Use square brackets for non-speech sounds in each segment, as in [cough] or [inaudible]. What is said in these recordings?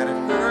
that it hurts.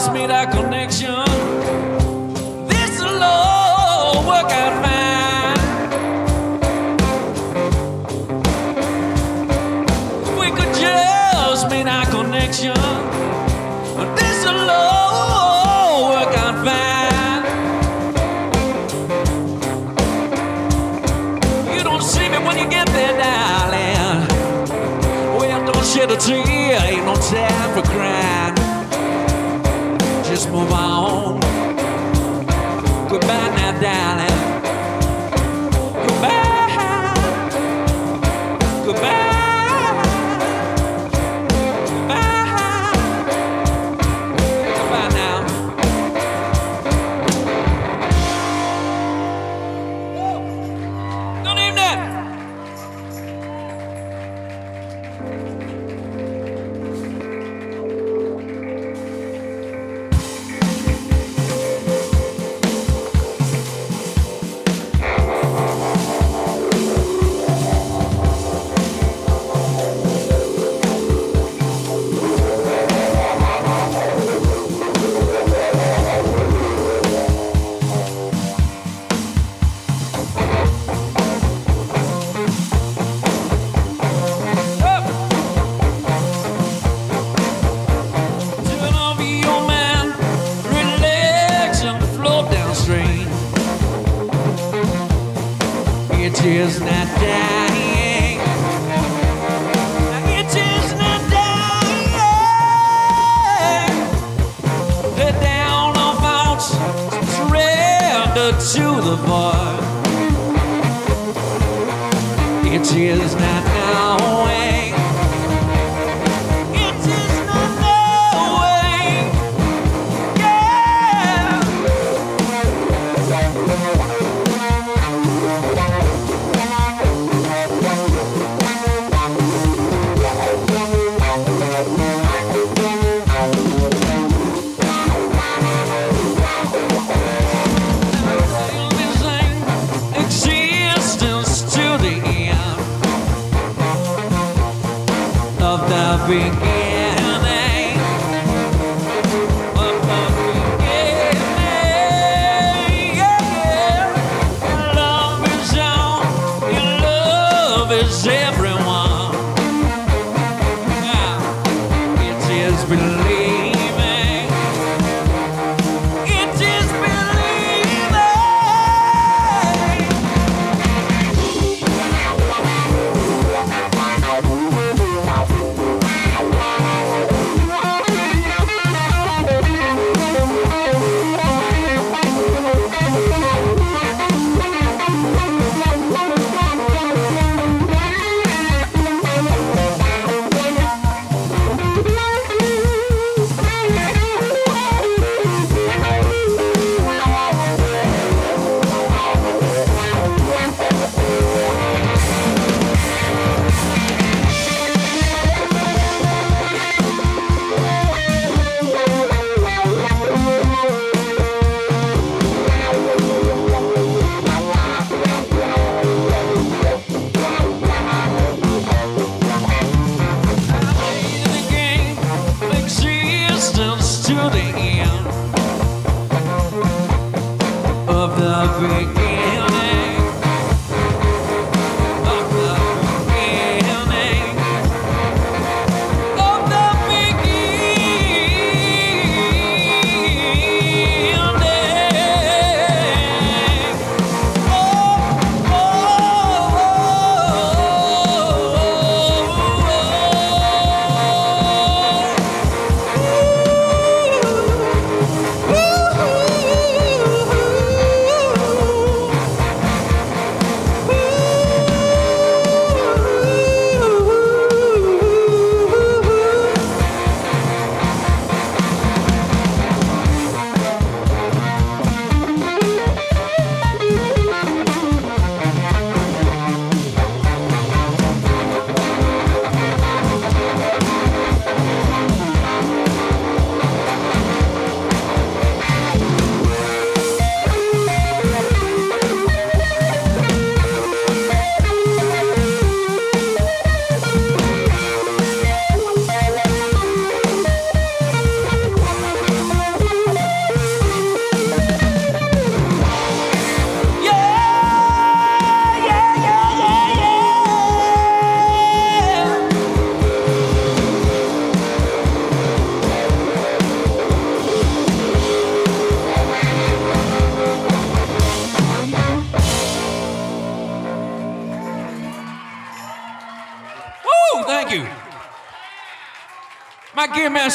just made our connection. This will all work out fine. We could just made our connection. This will work out fine. You don't see me when you get there, darling. Well, don't shed a tear.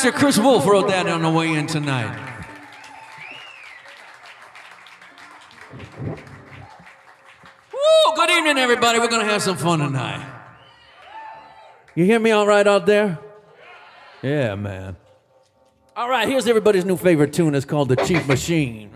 Mr. Chris Wolf wrote that on the way in tonight. Woo! Good evening, everybody. We're going to have some fun tonight. You hear me all right out there? Yeah, man. All right, here's everybody's new favorite tune. It's called The Cheap Machine.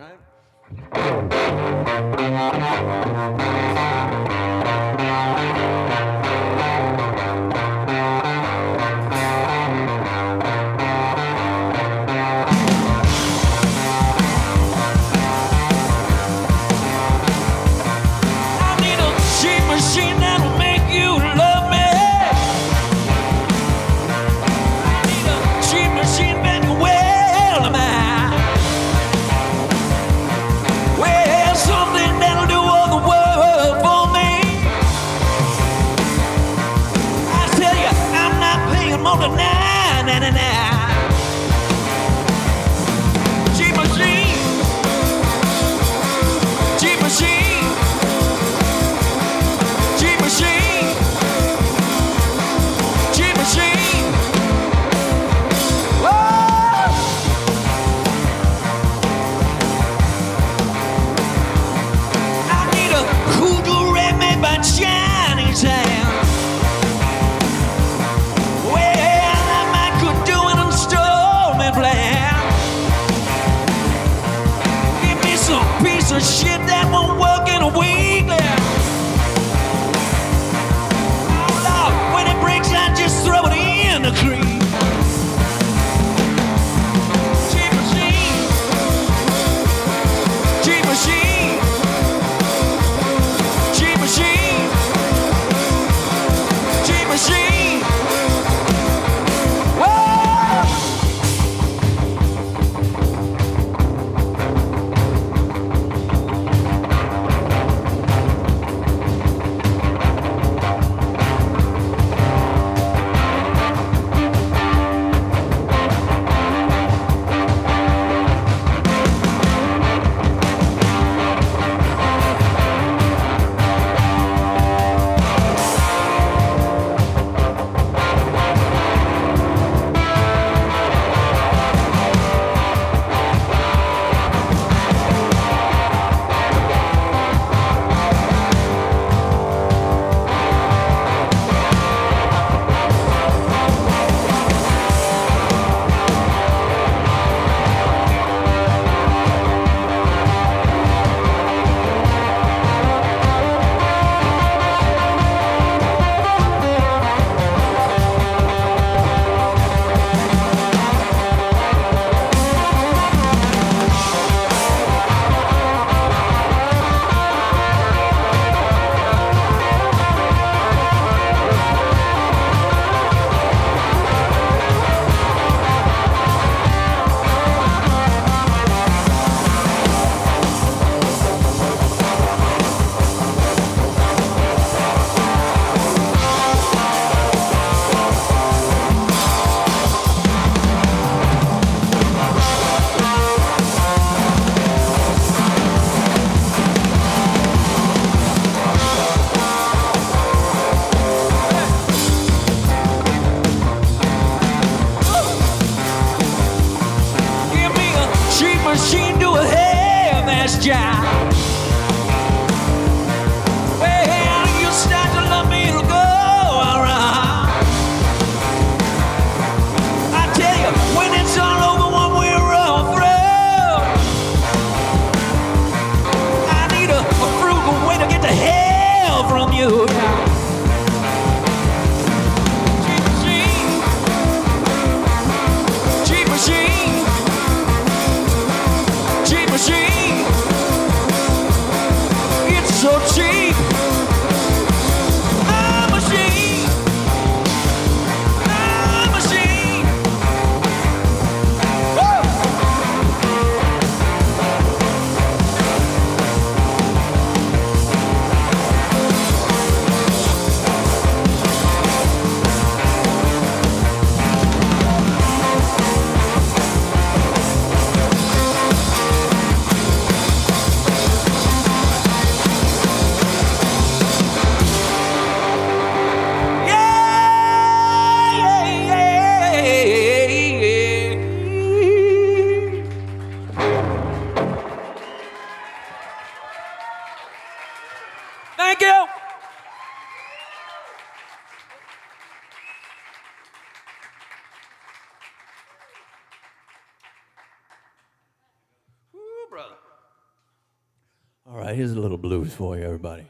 news for you, everybody.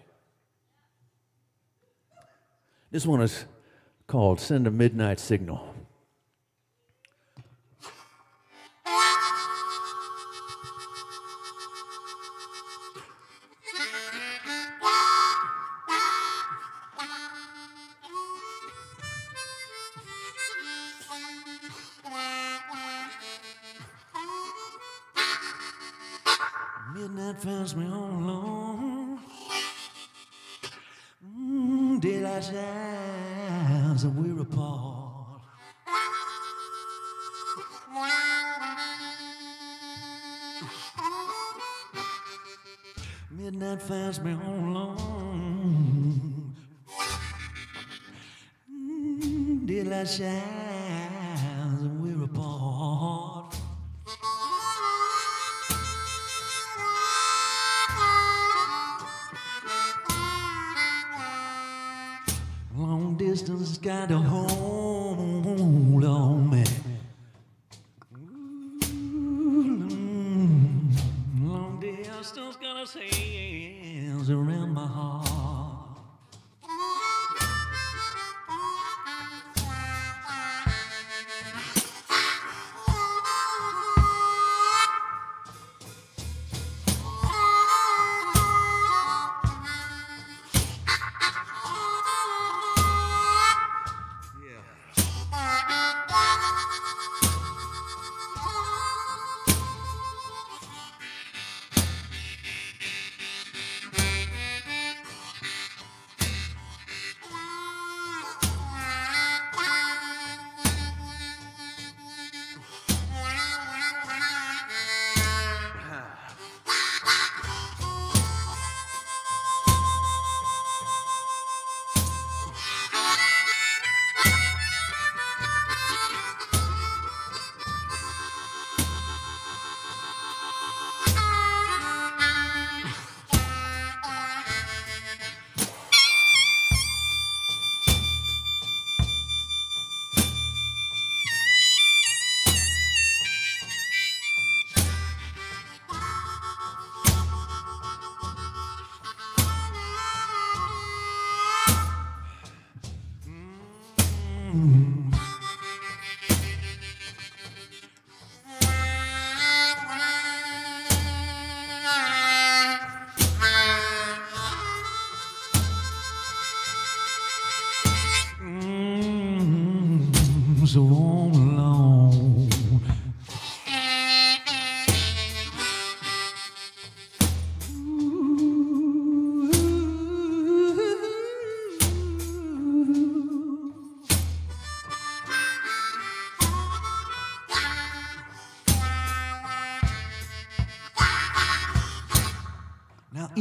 This one is called Send a Midnight Signal. Midnight finds me all alone. Oh.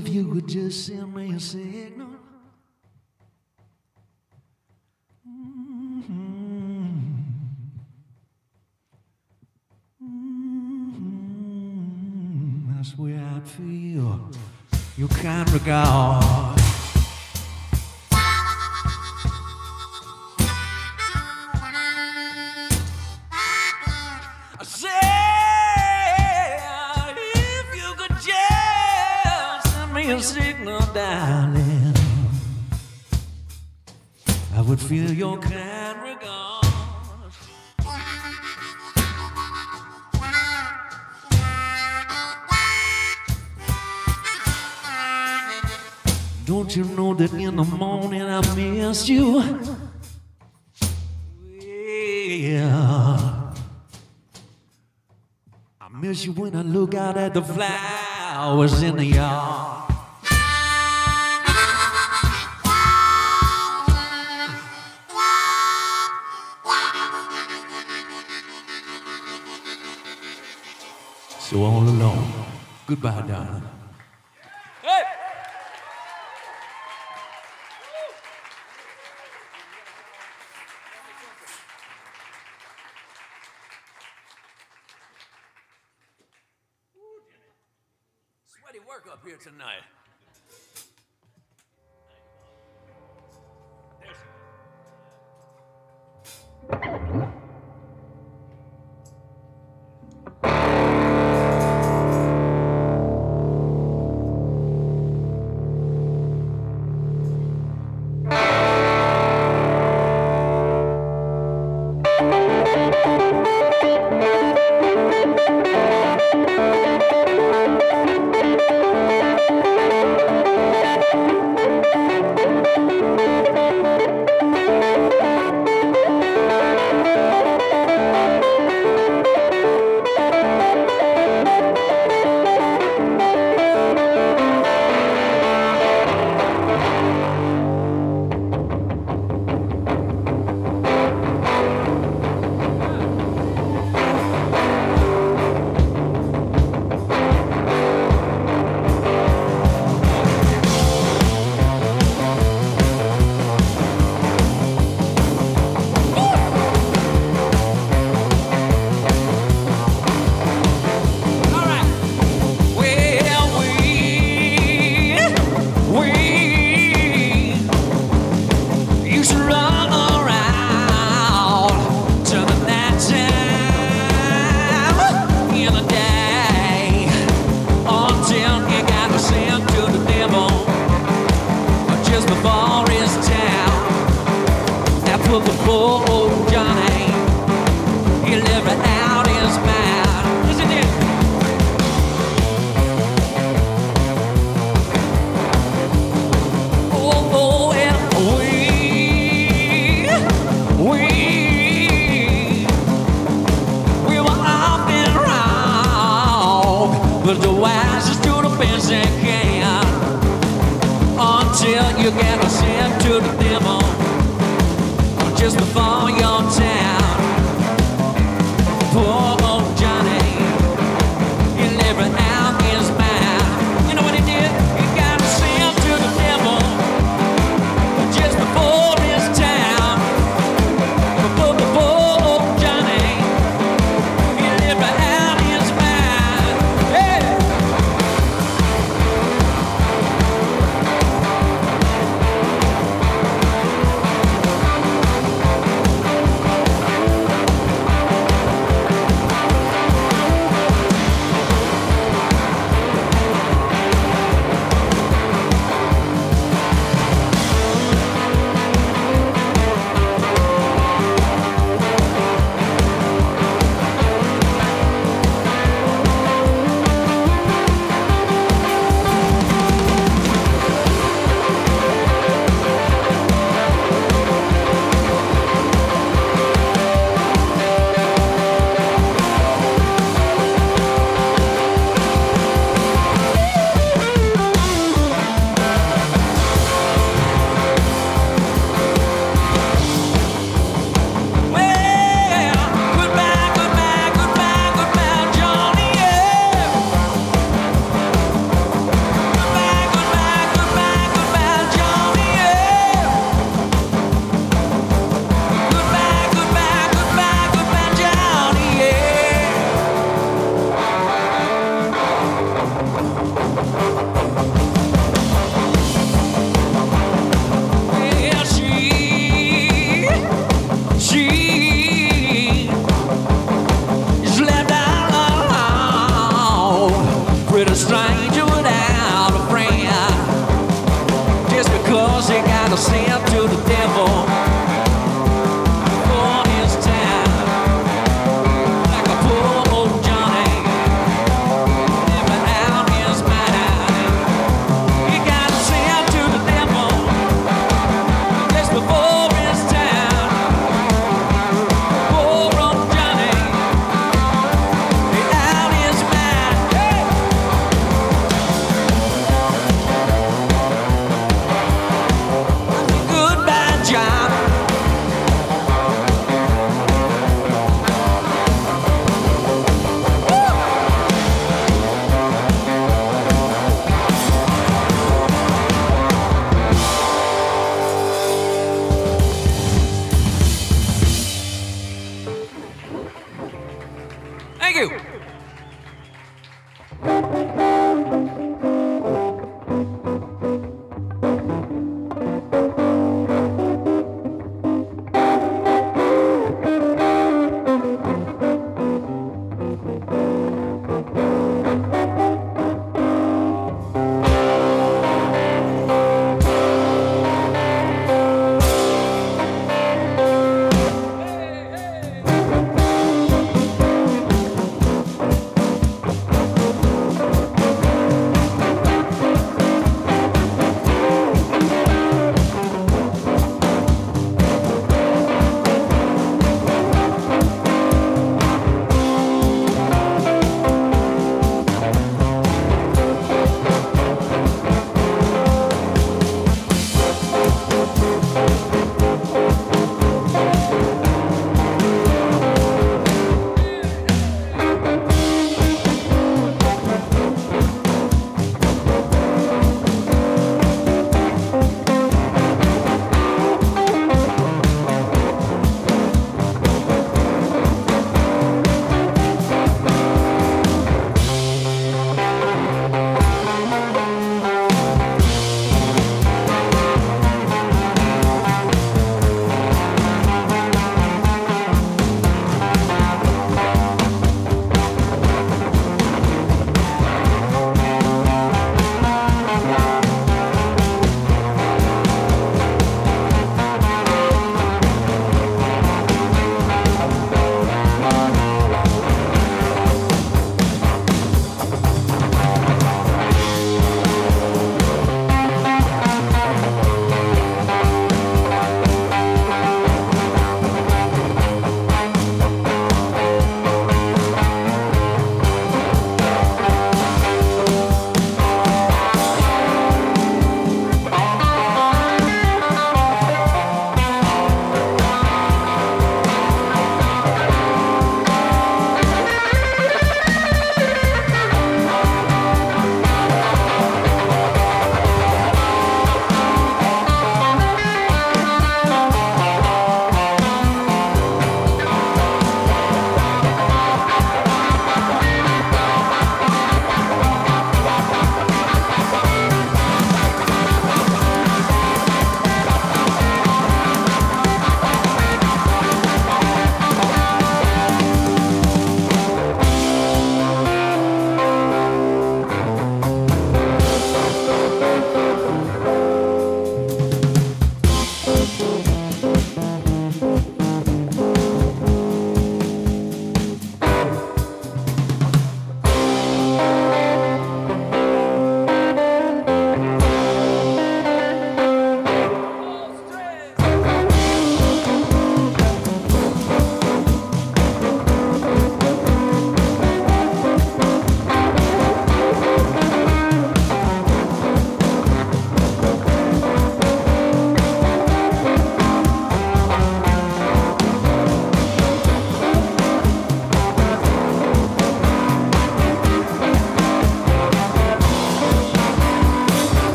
If you could just send me a signal. Mm, That's where I'd feel your kind regard. Miss you when I look out at the flowers in the yard. So all alone. Goodbye, darling.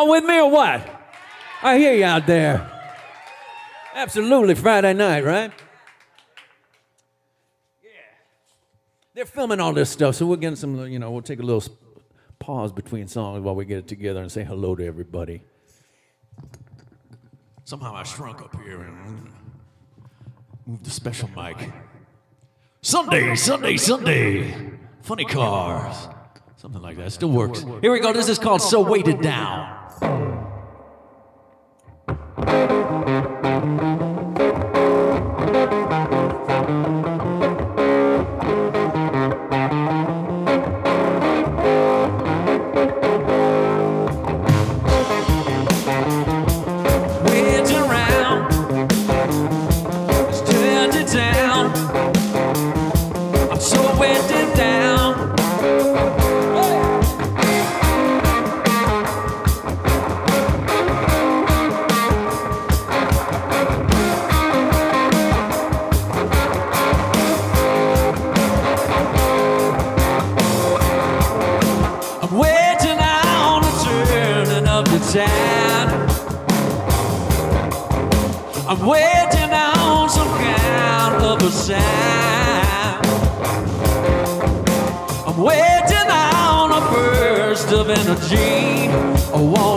y'all with me or what? I hear you out there. Absolutely, Friday night, right? Yeah. They're filming all this stuff, so we're getting some, you know, we'll take a little pause between songs while we get it together and say hello to everybody. Somehow I shrunk up here and moved the special mic. Sunday, Sunday, Sunday. Funny cars. Something like that. Still works. Here we go. This is called So Weighted Down. Thank you. energy.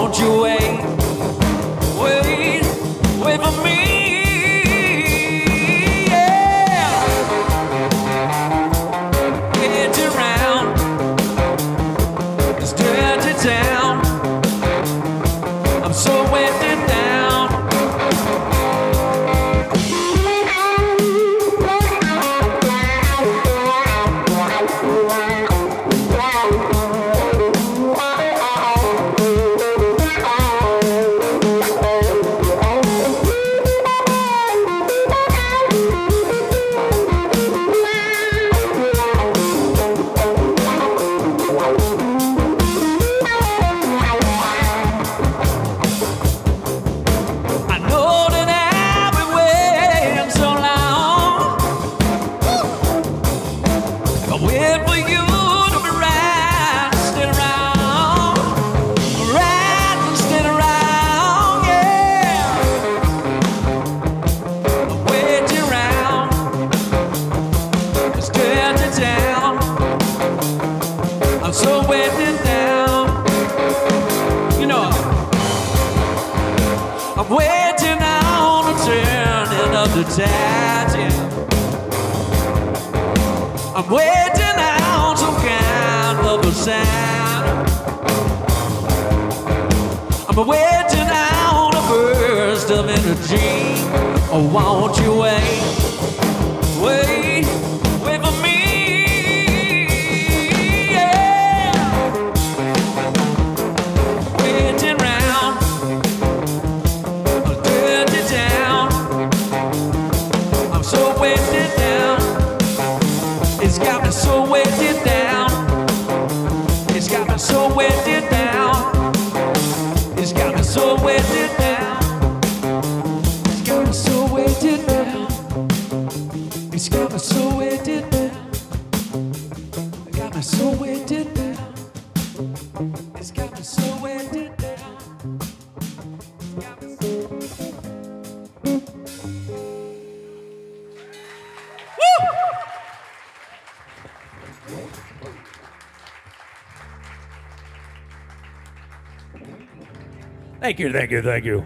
Thank you, thank you, thank you.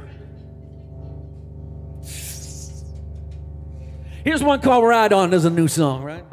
Here's one Colorado on as a new song, right?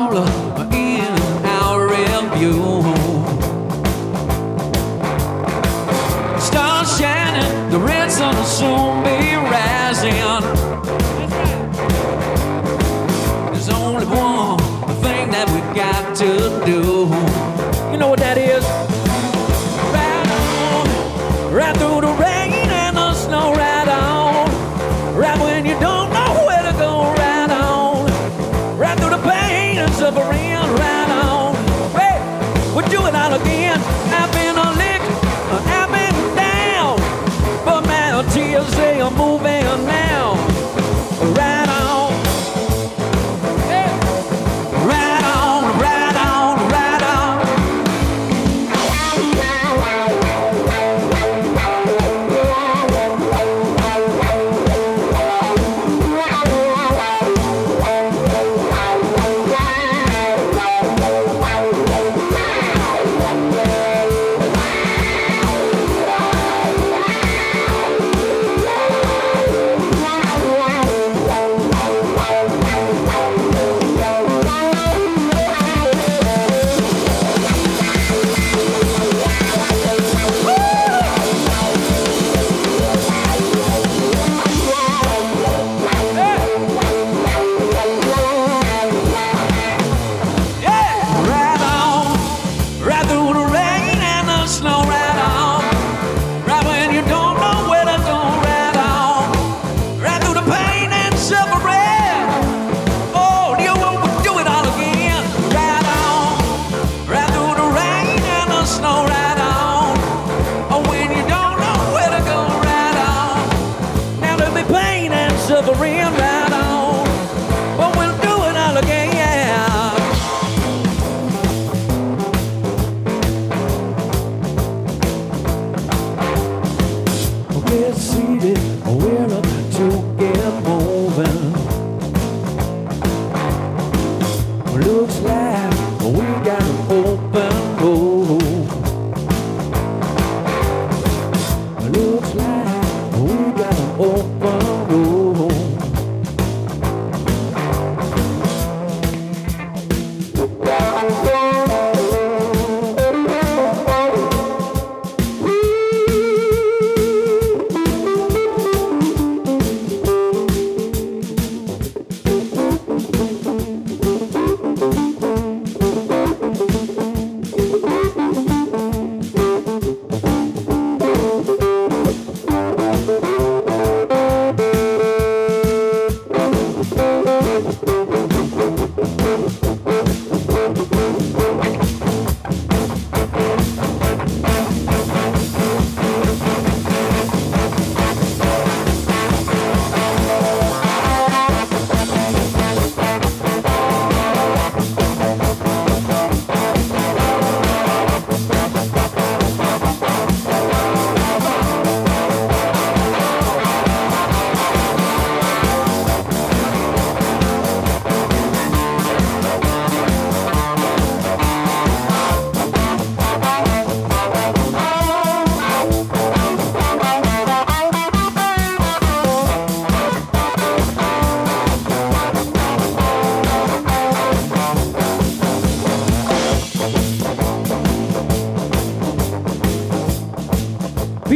all up.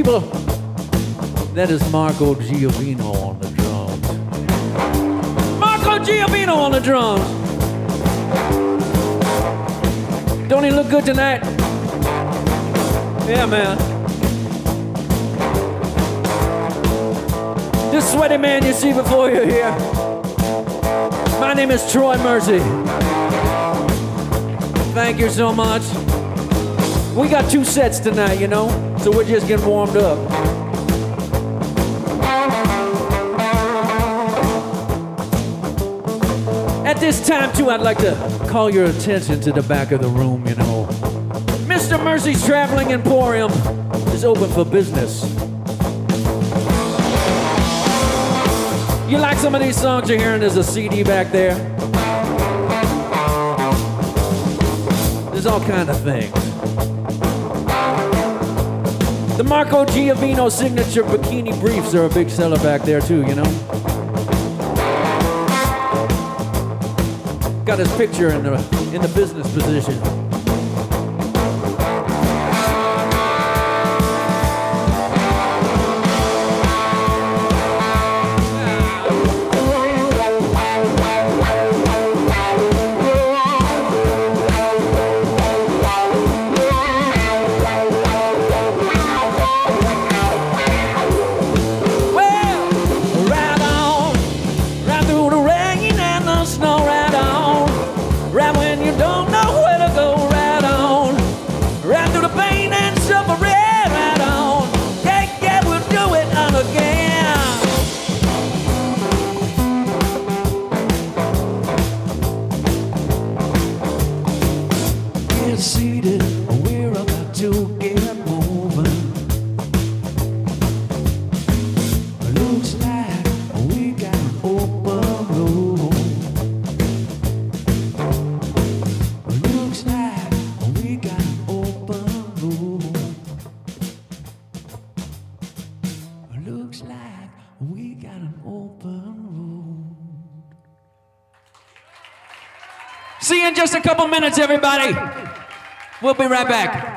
people. That is Marco Giovino on the drums. Marco Giovino on the drums. Don't he look good tonight? Yeah, man. This sweaty man you see before you here. My name is Troy Mercy. Thank you so much. We got two sets tonight, you know so we're just getting warmed up. At this time, too, I'd like to call your attention to the back of the room, you know. Mr. Mercy's Traveling Emporium is open for business. You like some of these songs you're hearing? There's a CD back there. There's all kind of things. The Marco Giovino signature bikini briefs are a big seller back there too, you know. Got his picture in the in the business position. Minutes, everybody. We'll be right back.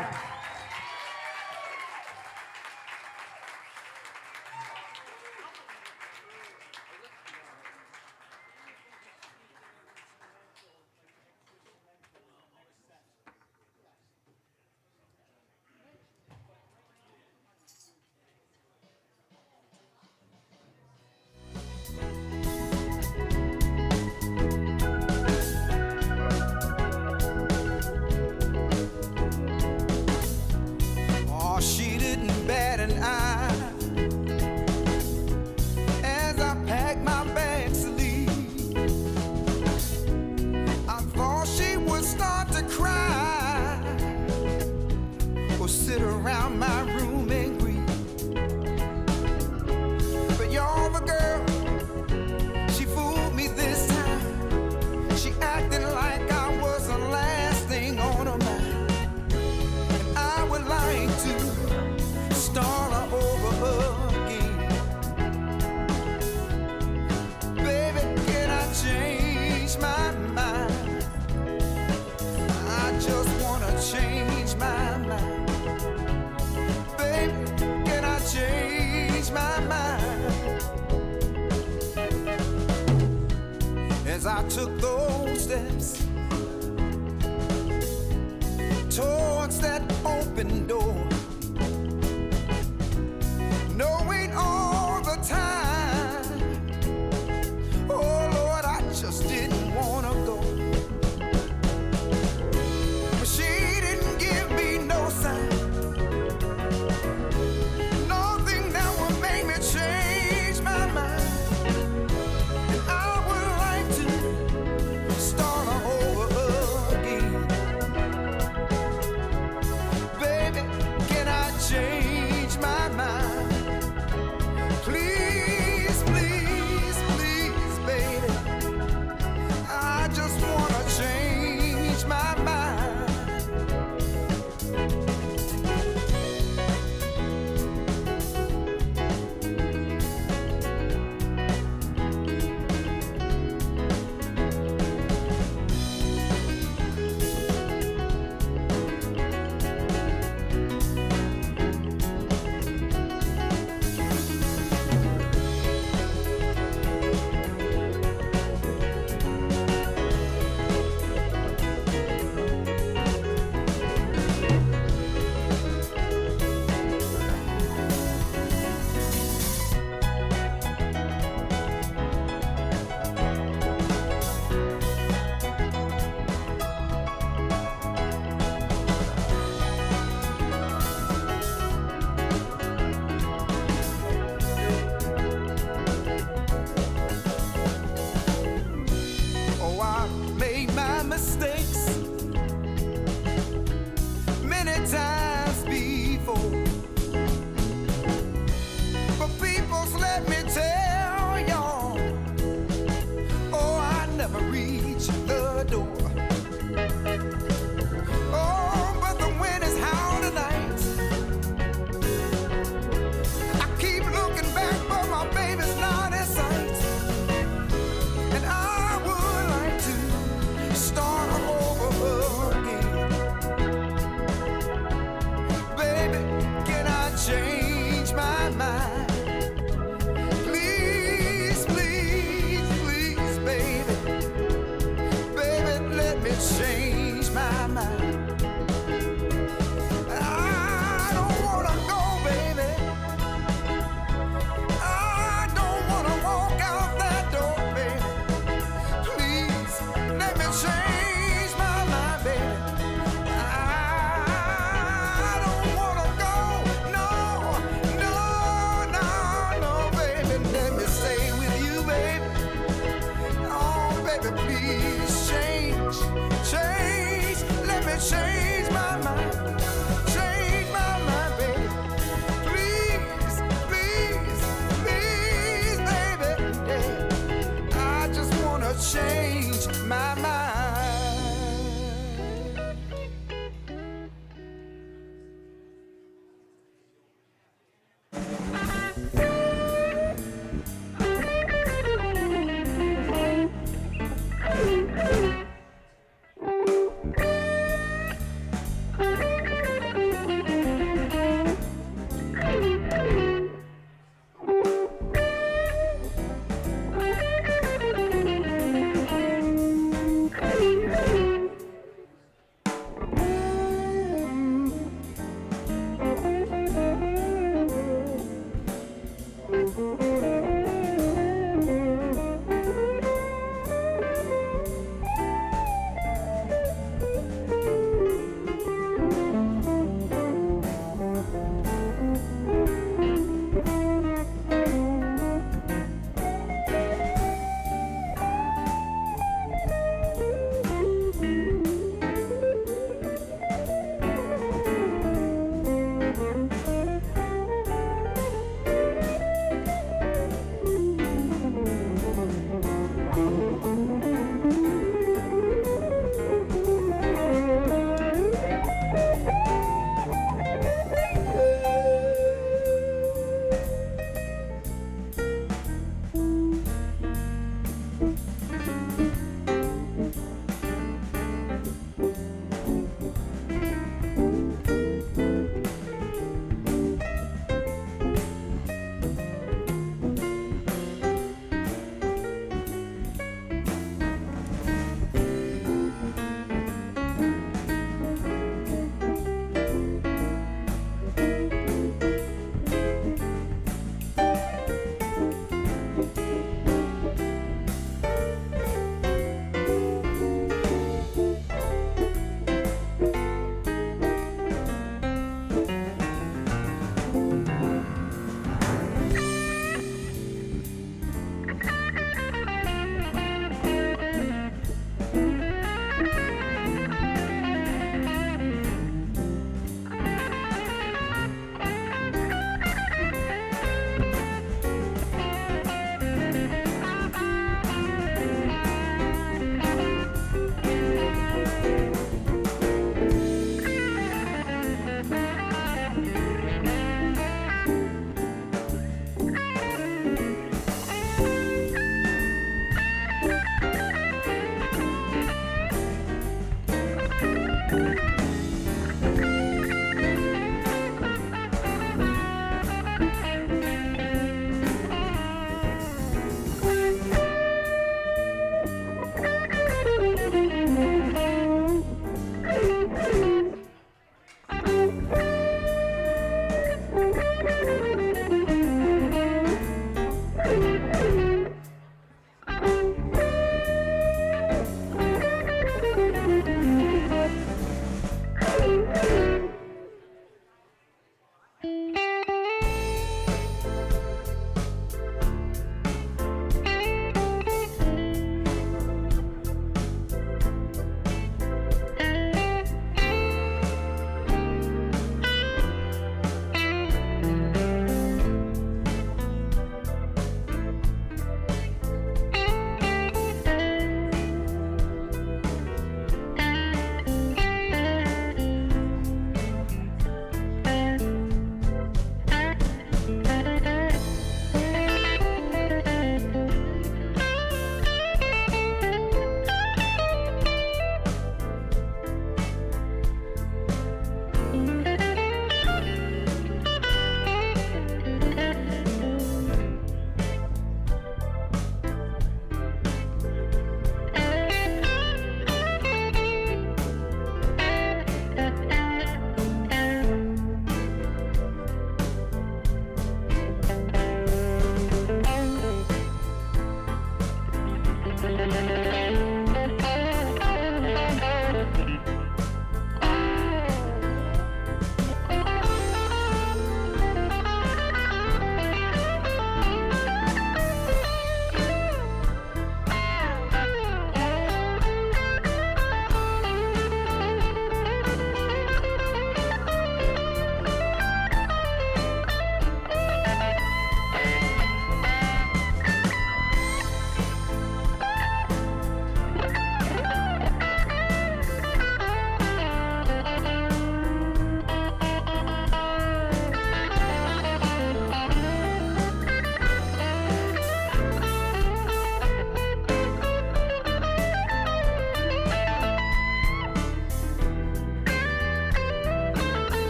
My mind? I just wanna change my mind. Baby, can I change my mind? As I took those steps towards that open door.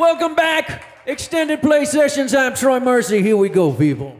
Welcome back. Extended play sessions. I'm Troy Mercy. Here we go, people.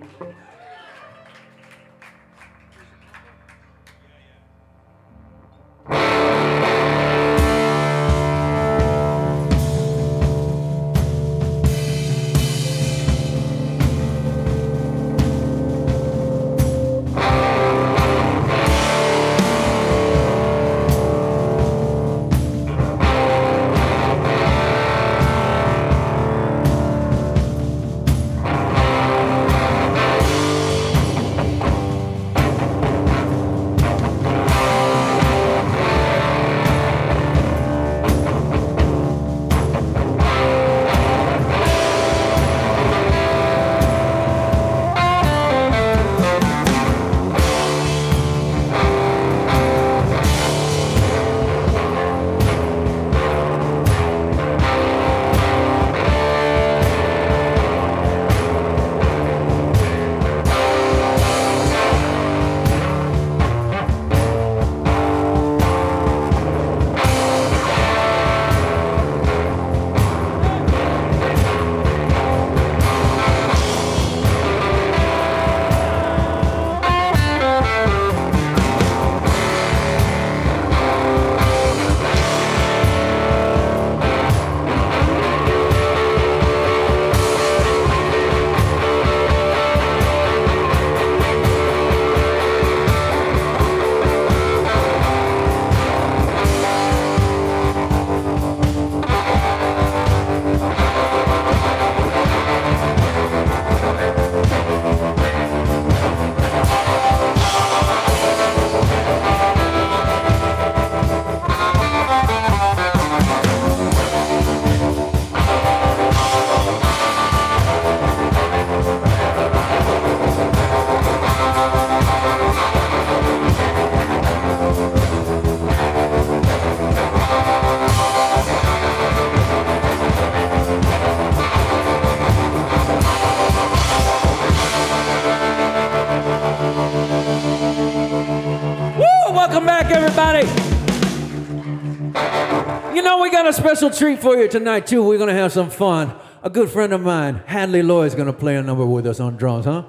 Special treat for you tonight, too. We're going to have some fun. A good friend of mine, Hadley is going to play a number with us on drums, huh?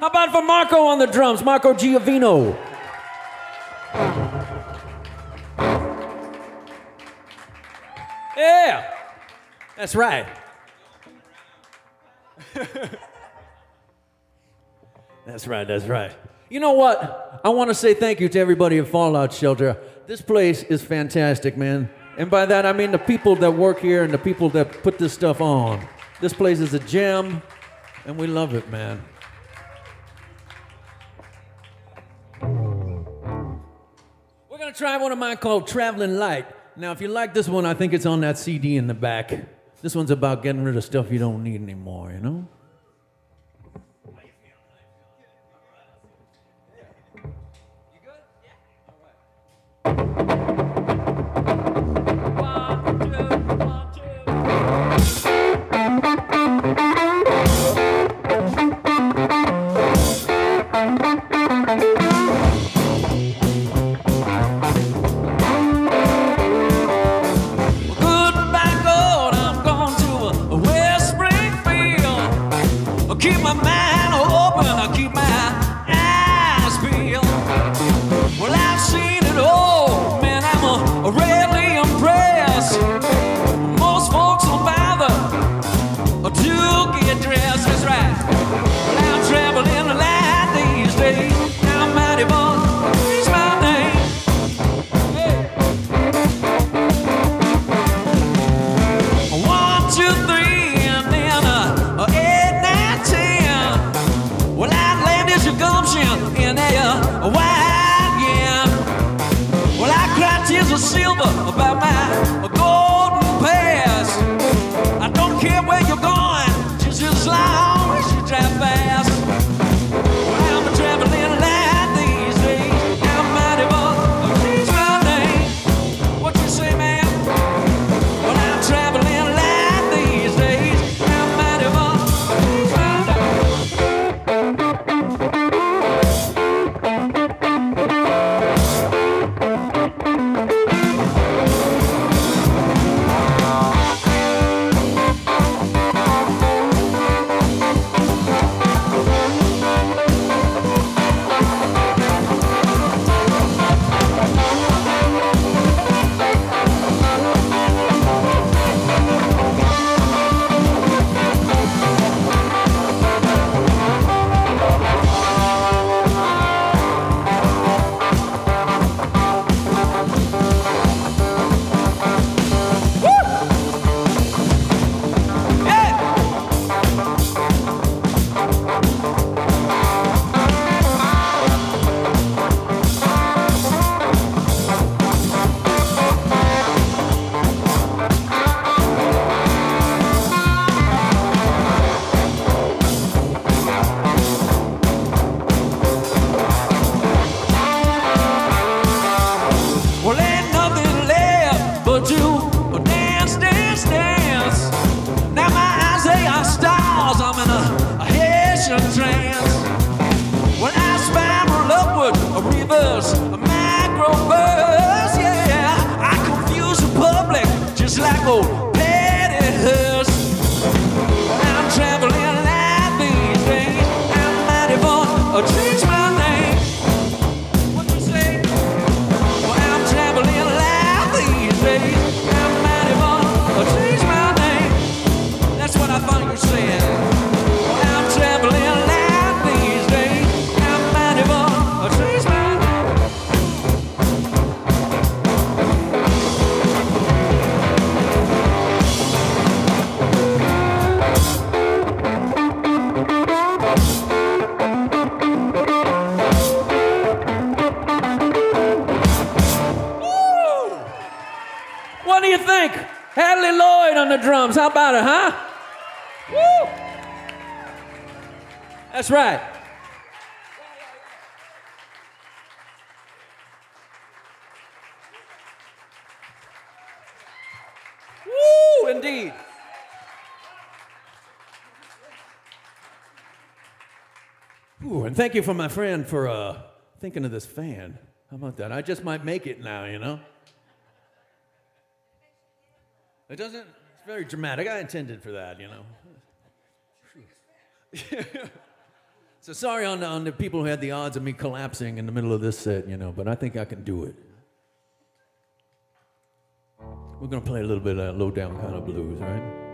How about for Marco on the drums, Marco Giovino? Yeah, that's right. [laughs] That's right, that's right. You know what? I want to say thank you to everybody at Fallout Shelter. This place is fantastic, man. And by that, I mean the people that work here and the people that put this stuff on. This place is a gem, and we love it, man. We're going to try one of mine called Traveling Light. Now, if you like this one, I think it's on that CD in the back. This one's about getting rid of stuff you don't need anymore, you know? One, How about it, huh? Woo! That's right. Woo, indeed. Ooh, and thank you for my friend for uh, thinking of this fan. How about that? I just might make it now, you know? It doesn't, it's very dramatic. I intended for that, you know? [laughs] so sorry on, on the people who had the odds of me collapsing in the middle of this set, you know, but I think I can do it. We're gonna play a little bit of low down kind of blues, right?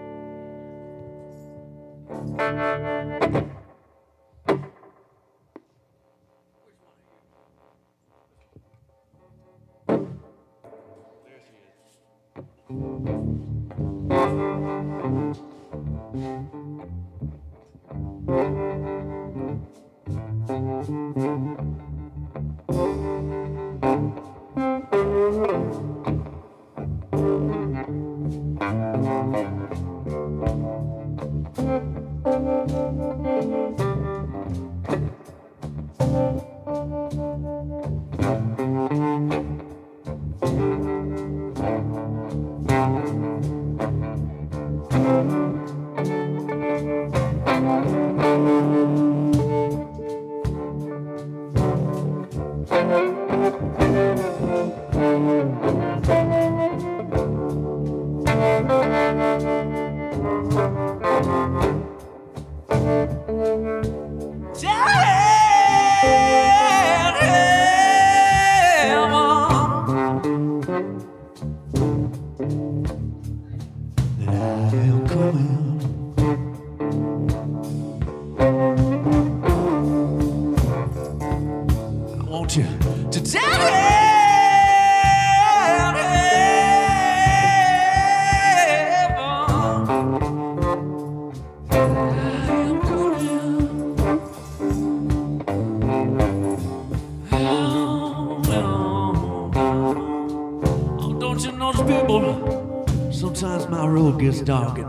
Road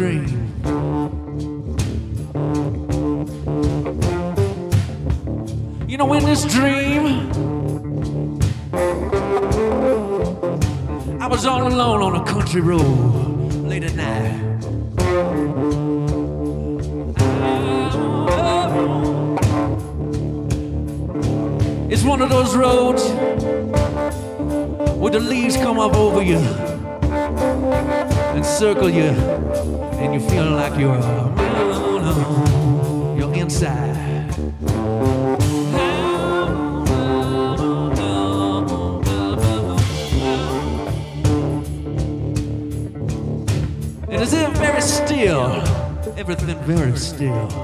dream. You know, in this dream, I was all alone on a country road late at night. It's one of those roads where the leaves come up over you and circle you, you feel like you're, uh, you're inside. It is very still, everything very still.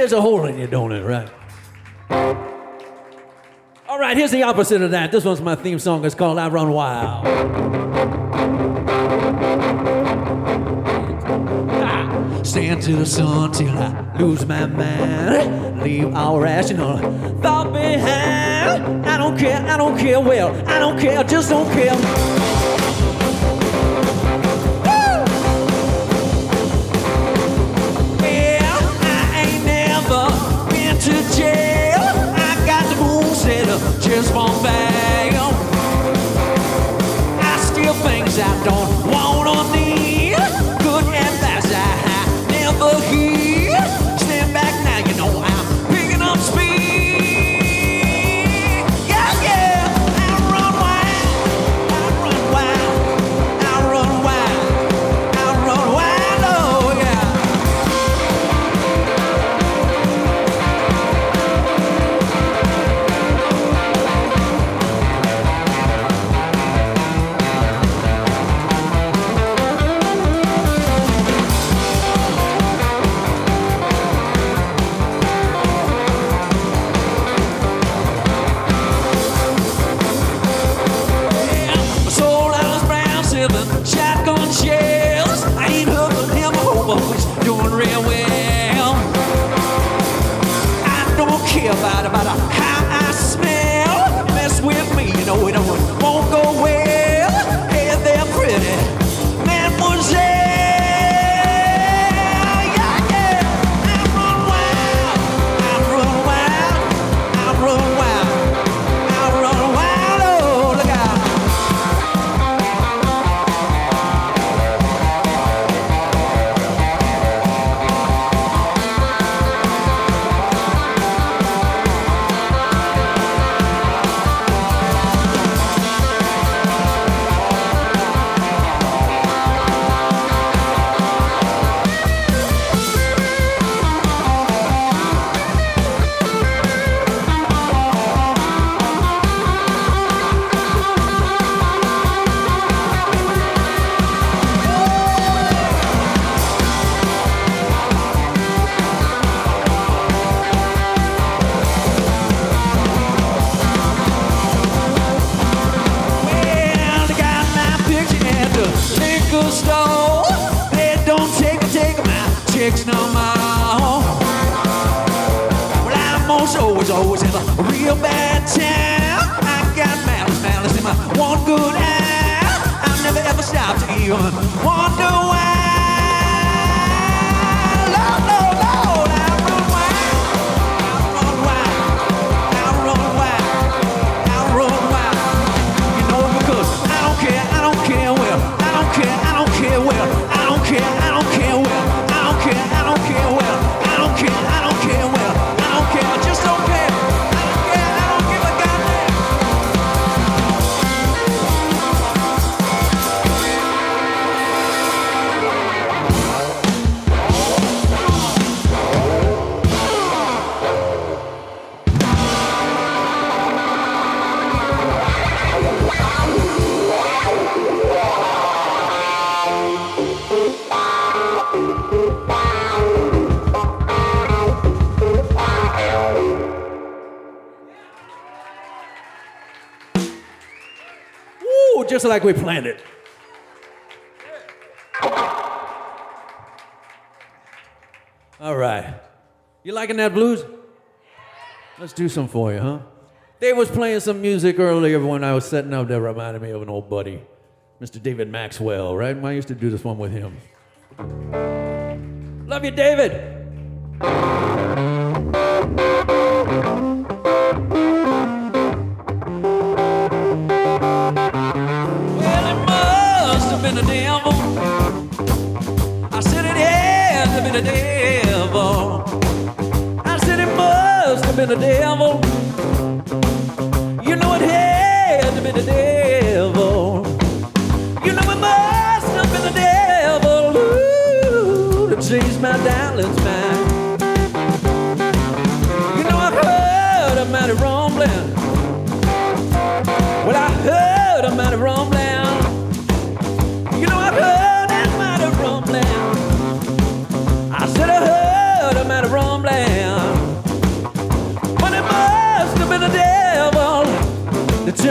Tears a hole in you, don't it? Right. All right, here's the opposite of that. This one's my theme song. It's called I Run Wild. Stand to the sun till I lose my mind. Leave all rational thought behind. I don't care, I don't care, well, I don't care, just don't care. To jail. I got the moon set up just one bag. wonder just like we planned it. All right. You liking that blues? Let's do some for you, huh? They was playing some music earlier when I was setting up that reminded me of an old buddy, Mr. David Maxwell, right? I used to do this one with him. Love you, David. been devil. I said it has devil. I said it must have been the devil.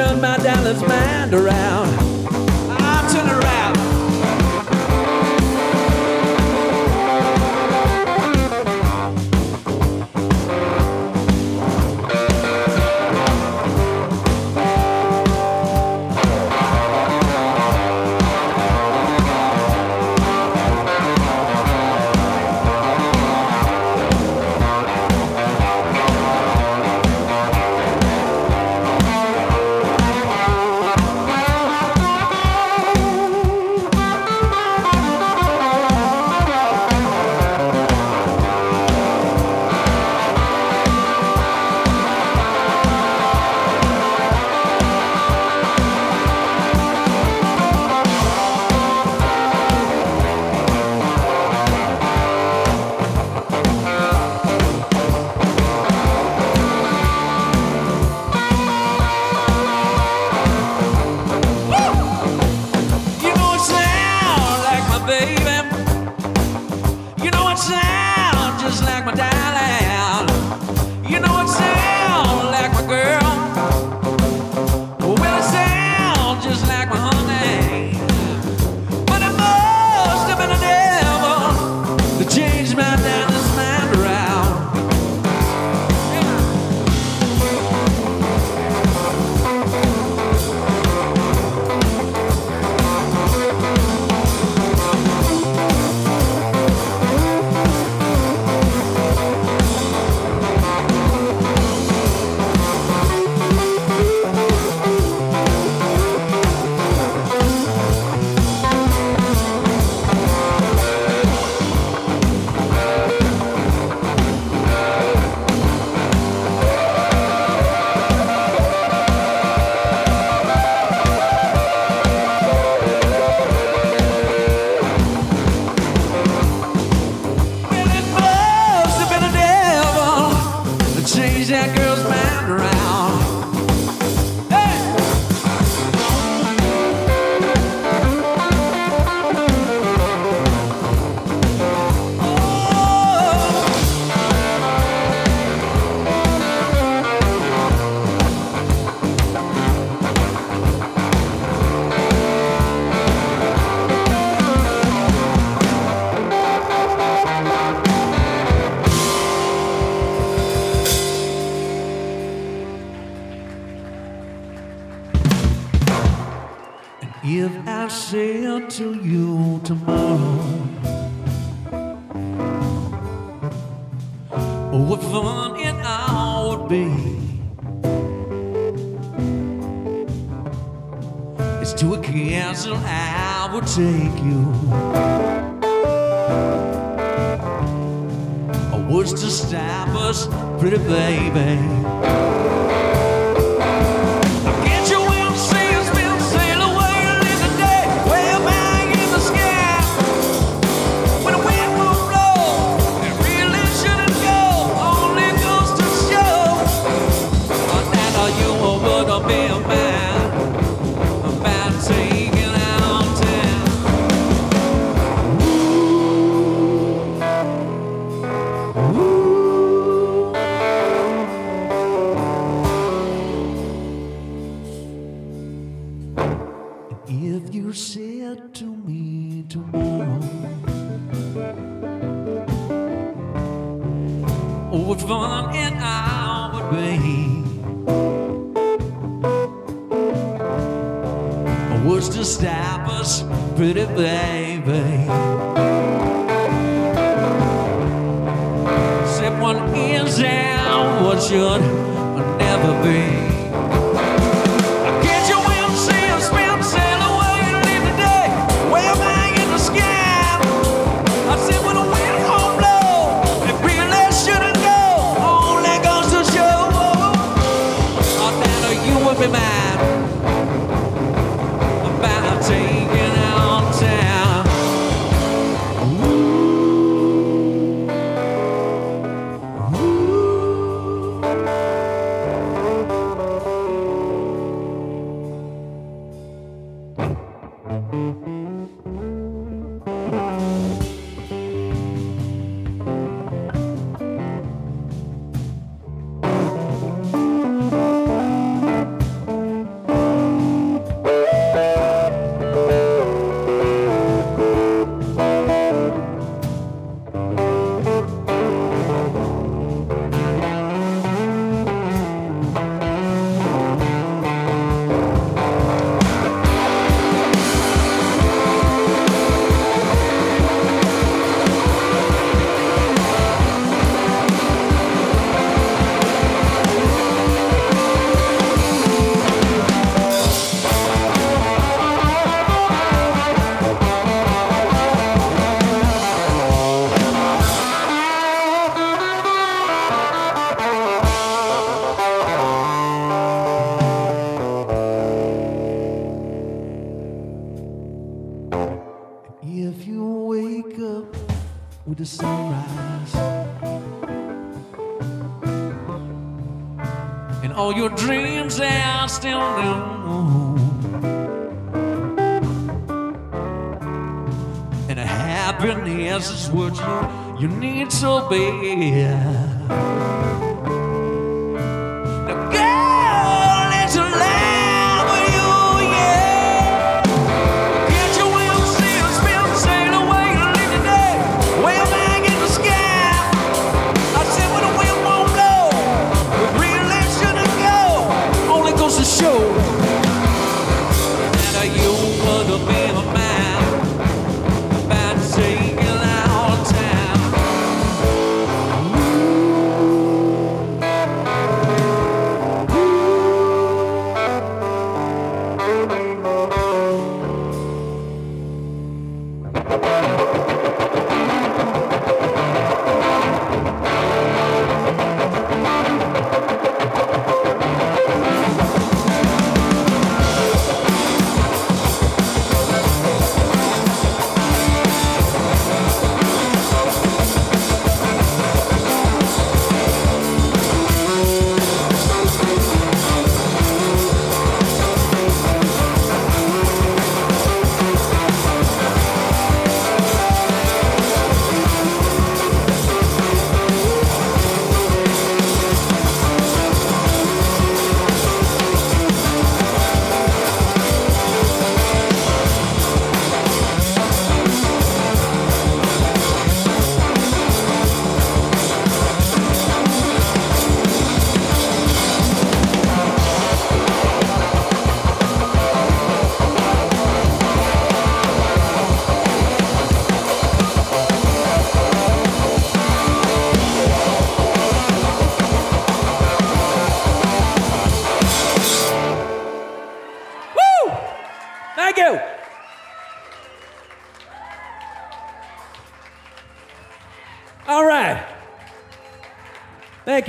turn my Dallas mind around.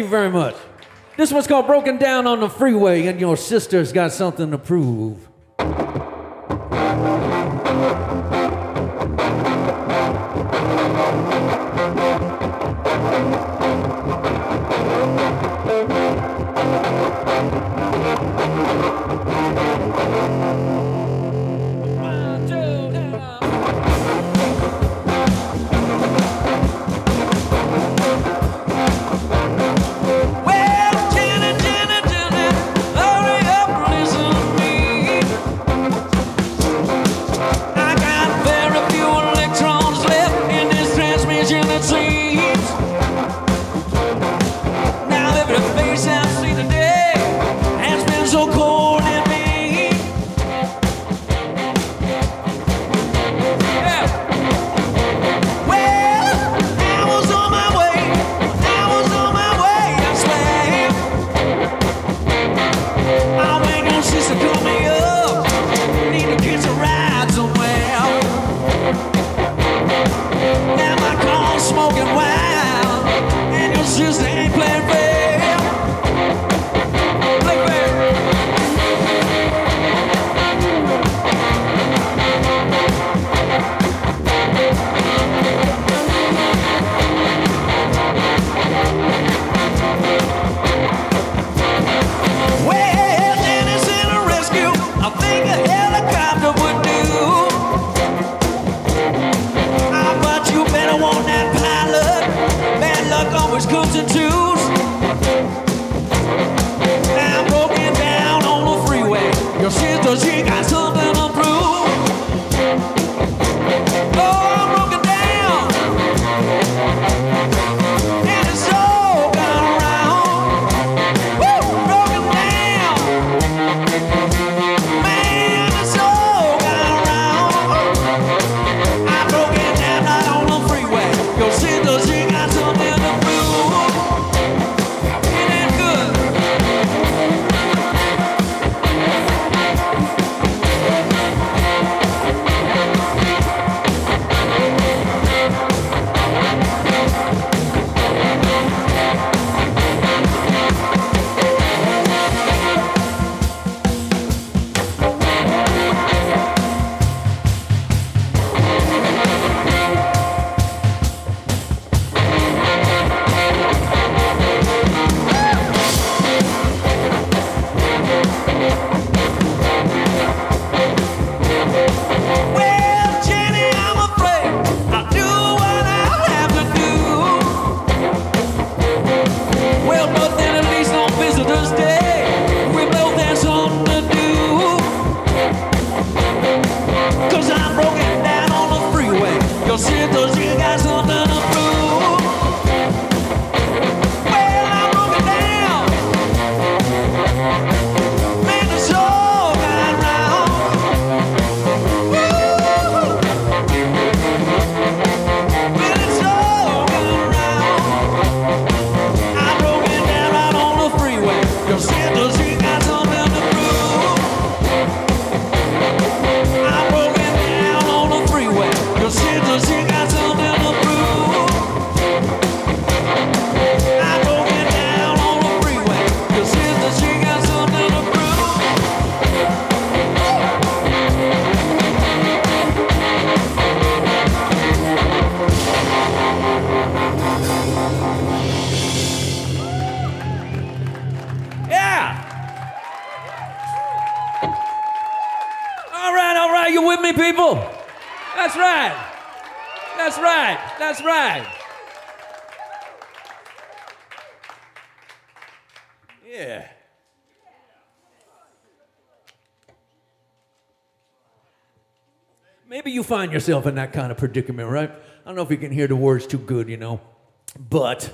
you very much. This one's called Broken Down on the Freeway, and your sister's got something to prove. find yourself in that kind of predicament, right? I don't know if you can hear the words too good, you know, but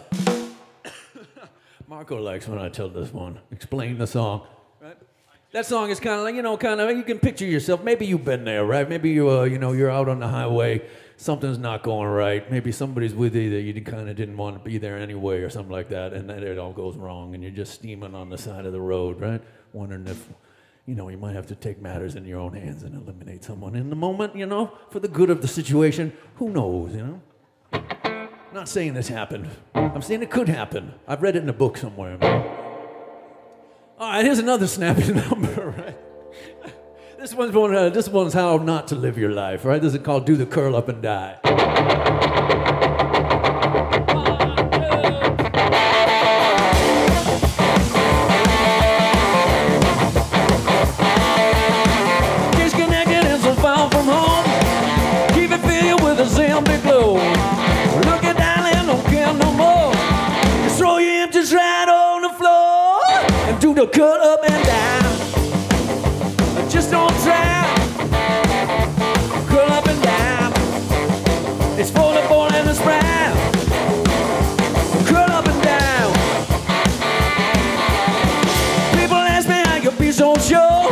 [coughs] Marco likes when I tell this one. Explain the song. Right? That song is kind of like, you know, kind of, you can picture yourself. Maybe you've been there, right? Maybe you, uh, you know, you're out on the highway. Something's not going right. Maybe somebody's with you that you kind of didn't want to be there anyway or something like that. And then it all goes wrong and you're just steaming on the side of the road, right? Wondering if you know, you might have to take matters in your own hands and eliminate someone in the moment, you know, for the good of the situation. Who knows, you know? Not saying this happened. I'm saying it could happen. I've read it in a book somewhere. All right, here's another snappy [laughs] number, right? This one's, one, uh, this one's how not to live your life, right? This is called Do the Curl Up and Die. The cut up and down. Just don't try. Curl up and down. It's for the boy and the sprout. Curl up and down. People ask me how you be so sure.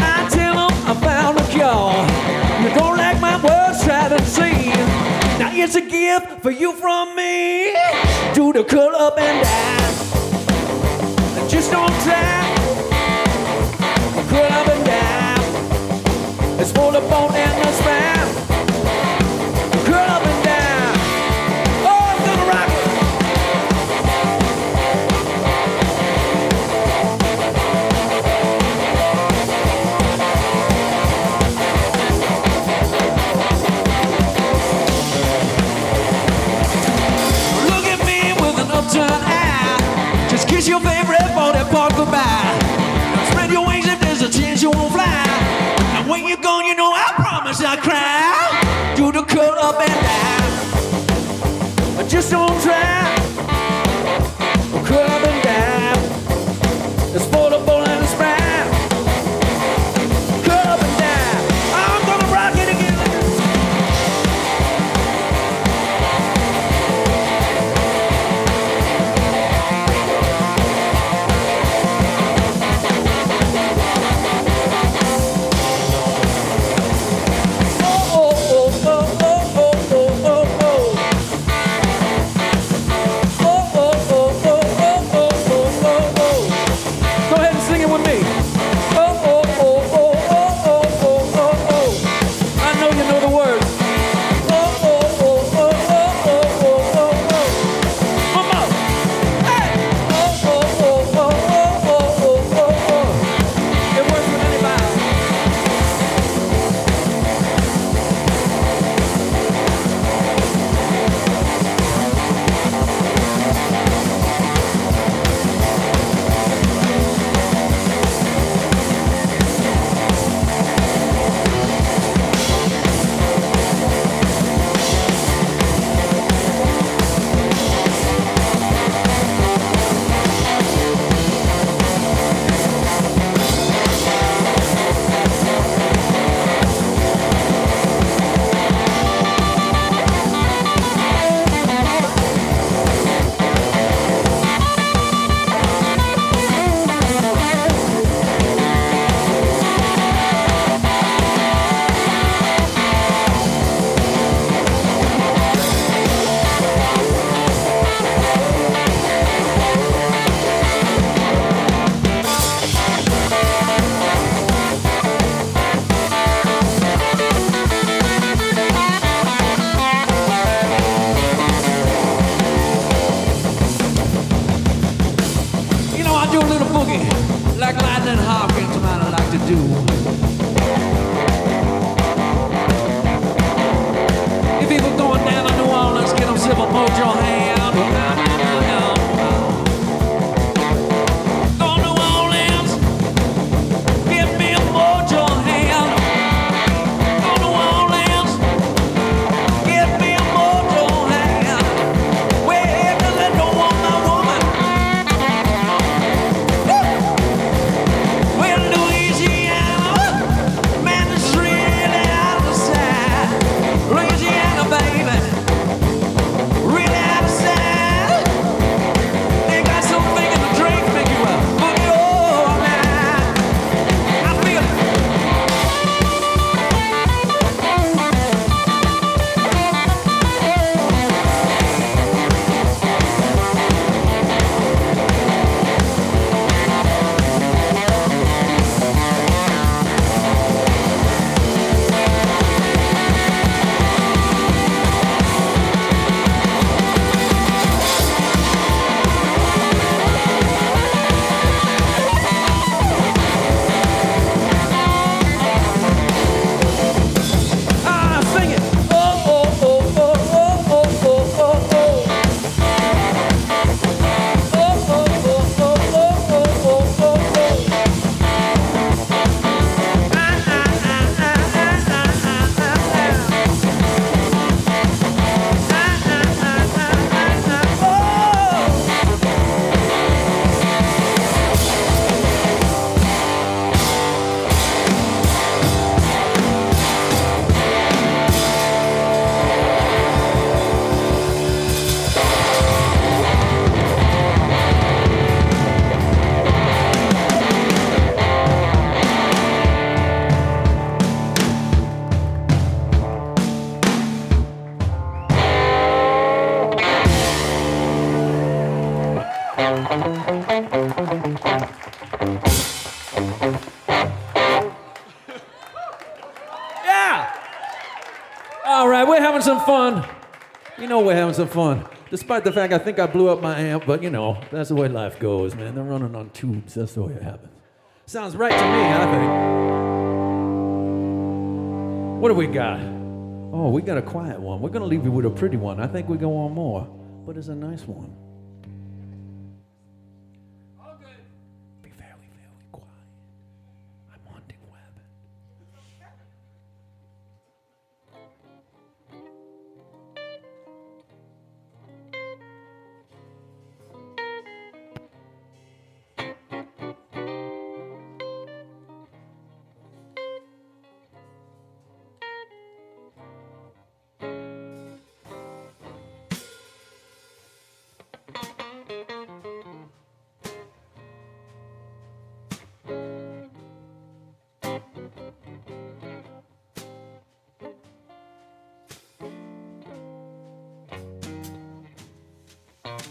I tell them I found a cure. You don't like my words, try to see. Now it's a gift for you from me. Do the curl up and down on up and down. It's full of bone and the spam. Chance you won't fly. And when you're gone, you know I promise I'll cry. Do the curl up and down. But just don't try. Fun. You know we're having some fun. Despite the fact I think I blew up my amp, but you know, that's the way life goes, man. They're running on tubes. That's the way it happens. Sounds right to me, I think. What do we got? Oh, we got a quiet one. We're gonna leave you with a pretty one. I think we go on more, but it's a nice one.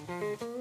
Glamour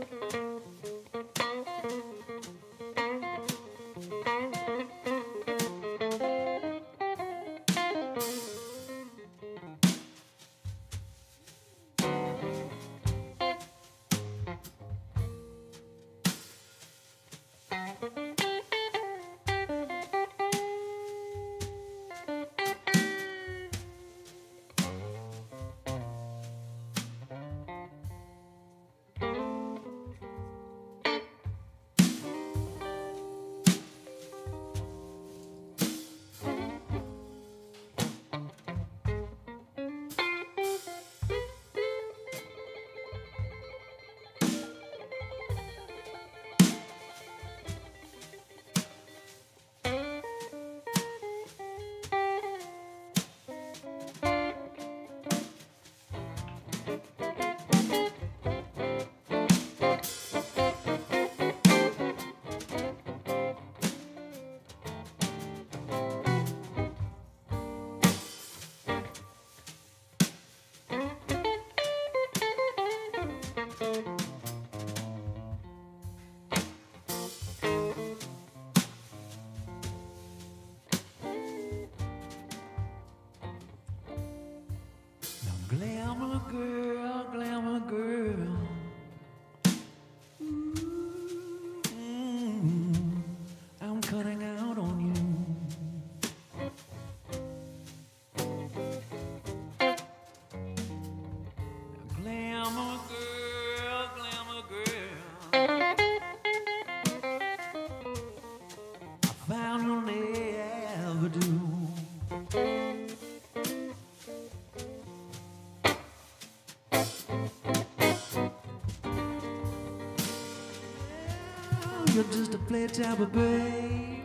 just a play type of babe.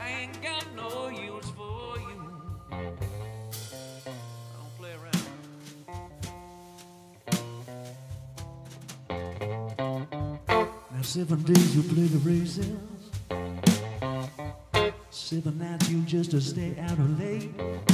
I ain't got no use for you. I don't play around. Now seven days you play the races. Seven nights you just to stay out of late.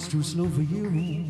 Much too slow for you.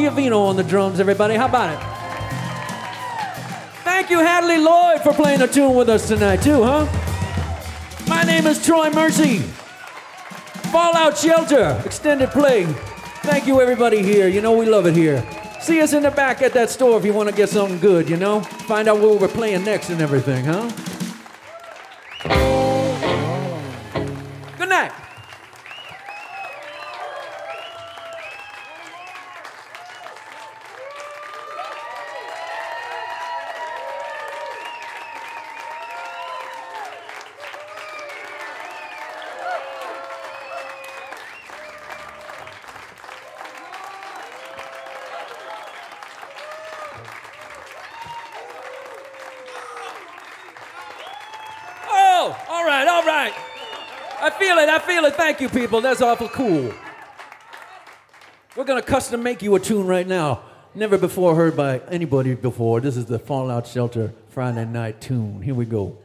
Giovino on the drums, everybody. How about it? Thank you, Hadley Lloyd, for playing a tune with us tonight, too, huh? My name is Troy Mercy. Fallout Shelter, extended play. Thank you, everybody here. You know we love it here. See us in the back at that store if you want to get something good, you know? Find out where we're playing next and everything, huh? Feel it, I feel it. Thank you, people. That's awful cool. We're gonna custom make you a tune right now. Never before heard by anybody before. This is the Fallout Shelter Friday night tune. Here we go.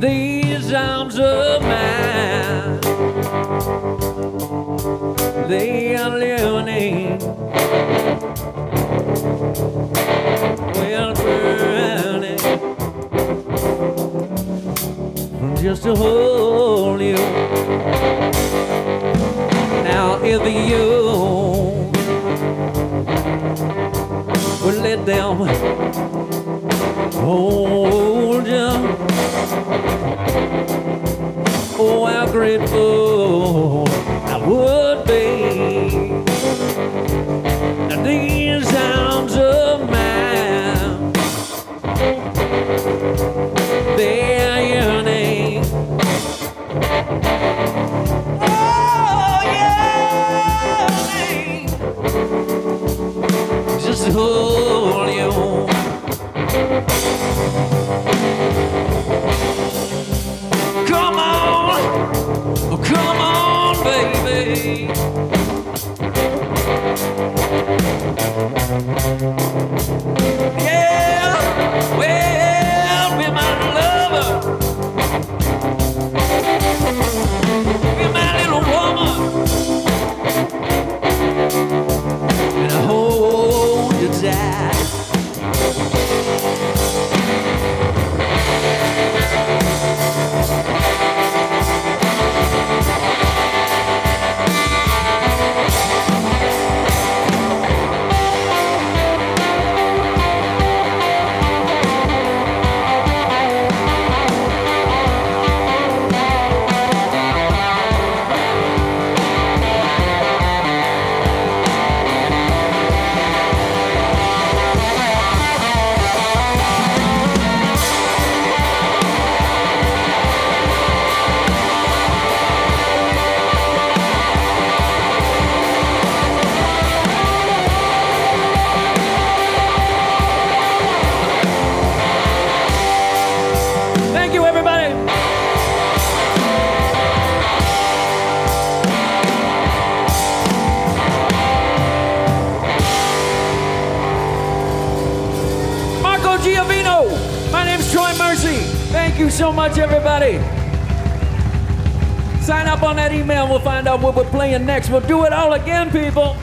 These arms of mine, they are living well burning just to hold you. Now if you would let them hold you. Oh, how grateful I would be. Now these arms of mine, they're yearning. Oh, yearning. Just hold baby. We're playing next. We'll do it all again, people.